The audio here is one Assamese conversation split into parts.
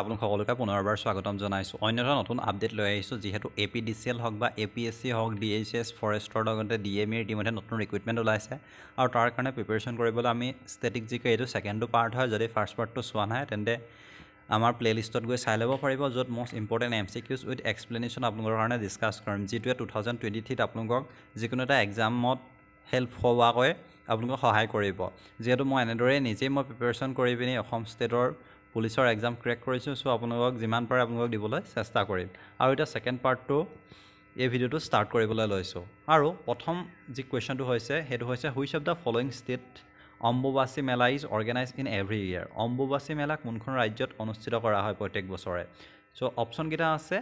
আপোনালোক সকলোকে পুনৰবাৰ স্বাগতম জনাইছোঁ। অন্য এটা নতুন আপডেট লৈ আহিছোঁ যিহেতু A P D C L হওক বা এ পি এছ চি হওক ডি এইচ এছ ফৰেষ্টৰ লগতে ডি এম ইৰ ইতিমধ্যে নতুন ৰিক্ৰুইটমেণ্ট ওলাইছে আৰু তাৰ কাৰণে প্ৰিপেৰেশ্যন কৰিবলৈ আমি ষ্টেটিক জি কে এইটো ছেকেণ্ডটো পাৰ্ট হয় যদি ফাৰ্ষ্ট পাৰ্টটো চোৱা নাই তেন্তে আমাৰ প্লে লিষ্টত গৈ চাই ল'ব পাৰিব য'ত most important M C Qs with explanation আপোনালোকৰ কাৰণে ডিছকাছ কৰিম। যিটোৱে টু থাউজেণ্ড টুৱেণ্টি থ্ৰীত আপোনালোকক যিকোনো এটা এক্সামত হেল্প হোৱাকৈ আপোনালোকক সহায় কৰিব। যিহেতু মই এনেদৰেই নিজেই মই প্ৰিপেৰেশ্যন কৰি পিনি অসম ষ্টেটৰ পুলিচৰ এক্সাম ক্ৰেক কৰিছোঁ চ' আপোনালোকক যিমান পাৰে আপোনালোকক দিবলৈ চেষ্টা কৰিম। আৰু এতিয়া ছেকেণ্ড পাৰ্টটো এই ভিডিঅ'টো ষ্টাৰ্ট কৰিবলৈ লৈছোঁ। আৰু প্ৰথম যি কুৱেশ্যনটো হৈছে সেইটো হৈছে which of the following state Ambubachi Mela is organise in every year Ambubachi Mela কোনখন ৰাজ্যত অনুষ্ঠিত কৰা হয় প্ৰত্যেক বছৰে? চ' অপশ্যনকেইটা আছে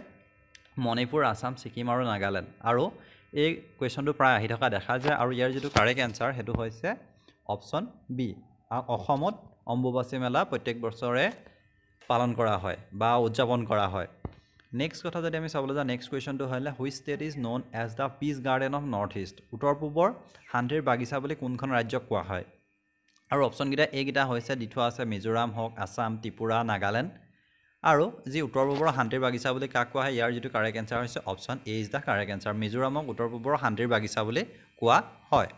মণিপুৰ আছাম ছিকিম আৰু নাগালেণ্ড। আৰু এই কুৱেশ্যনটো প্ৰায় আহি থকা দেখা যায় আৰু ইয়াৰ যিটো কাৰেক্ট এনচাৰ সেইটো হৈছে অপশ্যন বি অসমত অম্বুবাচী মেলা প্ৰত্যেক বছৰে পালন কৰা হয় বা উদযাপন কৰা হয়। নেক্সট কথা যদি আমি চাবলৈ যাওঁ নেক্সট কুৱেশ্যনটো হ'লে which state is known as the peach garden of north east উত্তৰ পূবৰ শান্তিৰ বাগিচা বুলি কোনখন ৰাজ্যক কোৱা হয়? আৰু অপশ্যনকেইটা এইকেইটা হৈছে দি থোৱা আছে মিজোৰাম হওক আছাম ত্ৰিপুৰা নাগালেণ্ড। আৰু যি উত্তৰ পূবৰ শান্তিৰ বাগিচা বুলি কাক কোৱা হয় ইয়াৰ যিটো কাৰেক্ট এনচাৰ হৈছে option A is the correct answer মিজোৰামক উত্তৰ পূবৰ শান্তিৰ বাগিচা বুলি কোৱা হয়।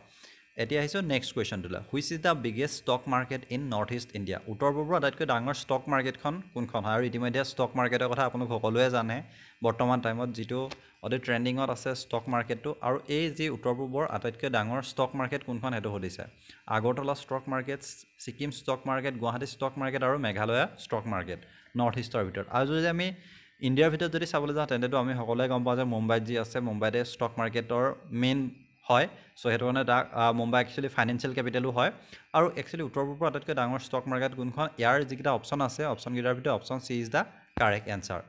এতিয়া আহিছোঁ next কুৱেশ্যনটোলৈ which is the biggest stock market in north east India উত্তৰ পূৰ্বৰ আটাইতকৈ ডাঙৰ ষ্টক মাৰ্কেটখন কোনখন? হয় আৰু ইতিমধ্যে ষ্টক মাৰ্কেটৰ কথা আপোনালোক সকলোৱে জানে। বৰ্তমান টাইমত যিটো অতি ট্ৰেণ্ডিঙত আছে ষ্টক মাৰ্কেটটো আৰু এই যি উত্তৰ পূৰ্বৰ আটাইতকৈ ডাঙৰ ষ্টক মাৰ্কেট কোনখন সেইটো সুধিছে। Agartala stock market Sikkim stock market Guwahati stock market আৰু মেঘালয়া ষ্টক মাৰ্কেট নৰ্থ ইষ্টৰ ভিতৰত। আৰু যদি আমি ইণ্ডিয়াৰ ভিতৰত যদি চাবলৈ যাওঁ তেন্তেতো আমি সকলোৱে গম পাওঁ যে মুম্বাইত যি আছে মুম্বাইতে ষ্টক মাৰ্কেটৰ মেইন হয়। চ' সেইটো কাৰণে তাক মুম্বাই একচুৱেলি ফাইনেন্সিয়েল কেপিটেলো হয়। আৰু একচুৱেলি উত্তৰ পূৰ্বৰ আটাইতকৈ ডাঙৰ ষ্টক মাৰ্কেট কোনখন? ইয়াৰ যিকেইটা অপশ্যন আছে অপশ্যনকেইটাৰ ভিতৰত option C is the correct answer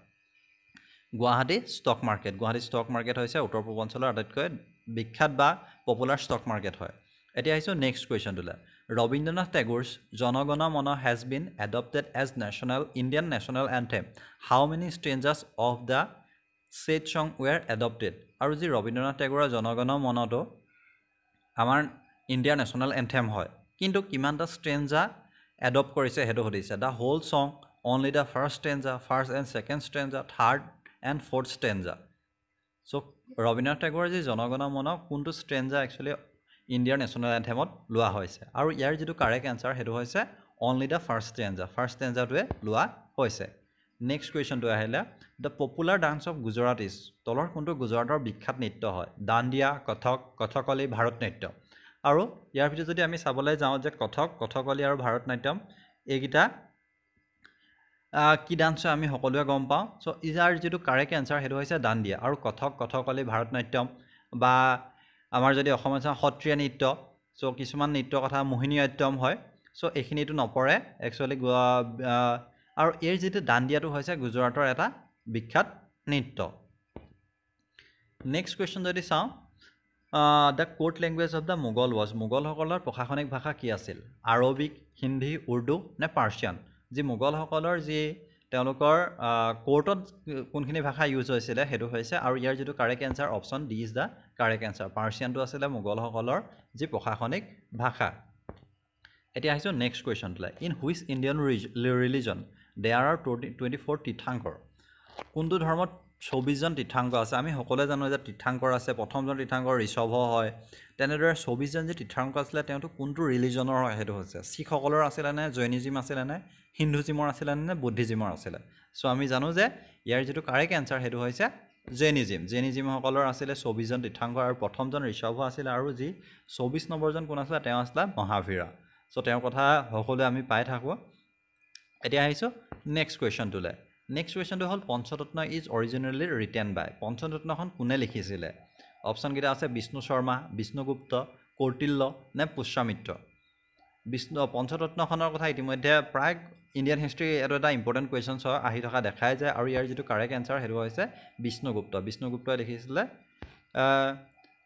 Guwahati stock market Guwahati stock market হৈছে উত্তৰ পূৰ্বাঞ্চলৰ আটাইতকৈ বিখ্যাত বা পপুলাৰ ষ্টক মাৰ্কেট হয়। এতিয়া আহিছোঁ next কুৱেশ্যনটোলৈ Rabindranath Tagore's Jana Gana Mana has been adopted as national Indian national anthem how many stanzas of the said song were adopted আৰু যি ৰবীন্দ্ৰনাথ টেগোৰৰ জনগণ মনতো আমাৰ ইণ্ডিয়াৰ নেশ্যনেল এন্থেম হয়। কিন্তু কিমানটা ষ্ট্ৰেঞ্জা এডপ্ট কৰিছে সেইটো সুধিছে। The whole song only the first stanza first and second stanza third and fourth stanza so' Rabindranath টেগোৰৰ যি জনগণ মন কোনটো ষ্ট্ৰেঞ্জা একচুৱেলি ইণ্ডিয়াৰ নেশ্যনেল এন্থেমত লোৱা হৈছে। আৰু ইয়াৰ যিটো কাৰেক্ট এনচাৰ সেইটো হৈছে only the first stanza first ষ্ট্ৰেঞ্জাটোৱে লোৱা হৈছে। নেক্সট কুৱেশ্যনটো আহিলে the popular dance of Gujarat is তলৰ কোনটো গুজৰাটৰ বিখ্যাত নৃত্য হয়? দাণ্ডিয়া কথক কথকলি ভাৰত নৃত্য আৰু ইয়াৰ ভিতৰত যদি আমি চাবলৈ যাওঁ যে কথক কথকলি আৰু ভাৰত নাট্যম এইকেইটা কি ডান্স হয় আমি সকলোৱে গম পাওঁ? চ' ইয়াৰ যিটো কাৰেক্ট এনচাৰ সেইটো হৈছে দাণ্ডিয়া। আৰু কথক কথকলি ভাৰত নাট্যম বা আমাৰ যদি অসমত চাওঁ সত্ৰীয়া নৃত্য চ' কিছুমান নৃত্যৰ কথা মোহিনী অত্যম হয়। চ' এইখিনিতো নপৰে। একচুৱেলি আৰু এই যিটো দাণ্ডিয়াটো হৈছে গুজৰাটৰ এটা বিখ্যাত নৃত্য। নেক্সট কুৱেশ্যন যদি চাওঁ the court language of the Mughal was মোগলসকলৰ প্ৰশাসনিক ভাষা কি আছিল? আৰবিক হিন্দী উৰ্দু নে পাৰ্চিয়ান যি মোগলসকলৰ যি তেওঁলোকৰ কোৰ্টত কোনখিনি ভাষা ইউজ হৈছিলে সেইটো হৈছে আৰু ইয়াৰ যিটো correct answer option D is the correct answer পাৰ্চিয়ানটো আছিলে মোগলসকলৰ যি প্ৰশাসনিক ভাষা। এতিয়া আহিছোঁ next কুৱেশ্যনটোলৈ in which Indian religion there are twenty twenty four tirthankar কোনটো ধৰ্মত চৌবিছজন তীৰ্থাংকৰ আছে? আমি সকলোৱে জানো যে তীৰ্থাংকৰ আছে প্ৰথমজন তীৰ্থাংকৰ ঋষভ হয়। তেনেদৰে চৌবিছজন যি তীৰ্থাংকৰ আছিলে তেওঁতো কোনটো ৰিলিজনৰ হয় সেইটো হৈছে? শিখসকলৰ আছিলেনে জৈনিজিম আছিলেনে হিন্দুজিমৰ আছিলেনে নে বুদ্ধিজিমৰ আছিলে? চ' আমি জানো যে ইয়াৰ যিটো কাৰেক্ট এনচাৰ সেইটো হৈছে জেনিজিম। জেনিজিমসকলৰ আছিলে চৌবিছজন তীৰ্থাংকৰ আৰু প্ৰথমজন ঋষভ আছিলে আৰু যি চৌবিছ নম্বৰজন কোন আছিলে? তেওঁ আছিলে মহাভীৰা। চ' তেওঁৰ কথা সকলোৱে আমি পাই থাকোঁ। এতিয়া আহিছোঁ নেক্সট কুৱেশ্যনটোলৈ নেক্সট কুৱেশ্যনটো হ'ল Panchratna is originally written by পঞ্চৰত্নখন কোনে লিখিছিলে? অপশ্যনকেইটা আছে বিষ্ণু শৰ্মা বিষ্ণুগুপ্ত কৌটিল্য নে পুষ্যামিত্ৰ বিষ্ণু পঞ্চৰত্নখনৰ কথা ইতিমধ্যে প্ৰায় ইণ্ডিয়ান হিষ্ট্ৰী এইটো এটা ইম্পৰ্টেণ্ট কুৱেশ্যনছ হয় আহি থকা দেখাই যায় আৰু ইয়াৰ যিটো কাৰেক্ট এনচাৰ সেইটো হৈছে বিষ্ণুগুপ্ত। বিষ্ণুগুপ্তই লিখিছিলে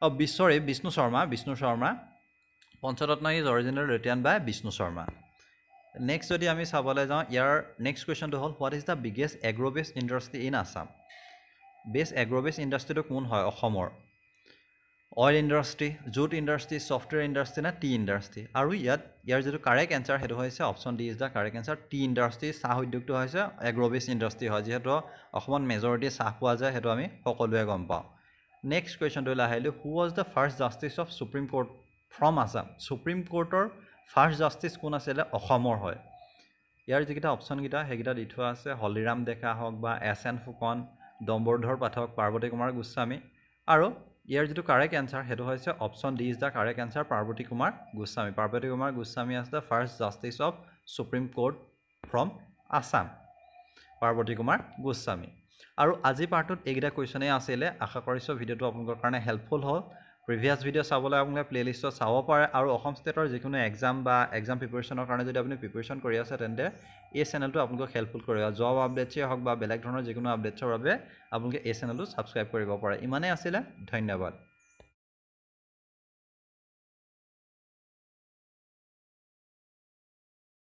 অঁ sorry Vishnu Sharma Vishnu Sharma Panchratna is original written by Vishnu Sharma. Next যদি আমি চাবলৈ যাওঁ ইয়াৰ নেক্সট কুৱেশ্যনটো হ'ল what is the biggest agrobased industry in Assam best agrobased ইণ্ডাষ্ট্ৰিটো কোন হয়? অসমৰ। Oil industry jute industry software industry নে টি ইণ্ডাষ্ট্ৰি আৰু ইয়াত ইয়াৰ যিটো কাৰেক্ট এনচাৰ সেইটো হৈছে option D is the correct answer tea industry চাহ উদ্যোগটো হৈছে এগ্ৰ'বেছ ইণ্ডাষ্ট্ৰি হয়। যিহেতু অসমত মেজৰিটি চাহ পোৱা যায় সেইটো আমি সকলোৱে গম পাওঁ। নেক্সট কুৱেশ্যনটোলৈ আহিলোঁ who was the first justice of supreme court from Assam supreme কোৰ্টৰ first justice কোন আছিলে? অসমৰ হয়। ইয়াৰ যিকেইটা অপশ্যনকেইটা সেইকেইটা দি থোৱা আছে। হলিৰাম ডেকা হওক বা এছ এন ফুকন ডম্বৰধৰ পাঠক পাৰ্বতী কুমাৰ গোস্বামী। আৰু ইয়াৰ যিটো কাৰেক্ট এনচাৰ সেইটো হৈছে option D is the correct answer Parbati Kumar Goswami. Parbati Kumar Goswami আছে the first justice of supreme court from Assam Parbati Kumar Goswami. আৰু আজি পাৰ্টটোত এইকেইটা কুৱেশ্যনেই আছিলে। আশা কৰিছোঁ ভিডিঅ'টো আপোনালোকৰ কাৰণে হেল্পফুল হ'ল। প্ৰিভিয়াছ ভিডিঅ' চাবলৈ আপোনালোকে প্লে'লিষ্টত চাব পাৰে আৰু অসম ষ্টেটৰ যিকোনো এক্সাম বা এক্সাম প্ৰিপেৰেশ্যনৰ কাৰণে যদি আপুনি প্ৰিপেৰেশ্যন কৰি আছে তেন্তে এই চেনেলটো আপোনালোকক হেল্পফুল কৰিব। জব আপডেটছেই হওক বা বেলেগ ধৰণৰ যিকোনো আপডেটছৰ বাবে আপোনালোকে এই চেনেলটো ছাবস্ক্ৰাইব কৰিব পাৰে। ইমানেই আছিলে। ধন্যবাদ।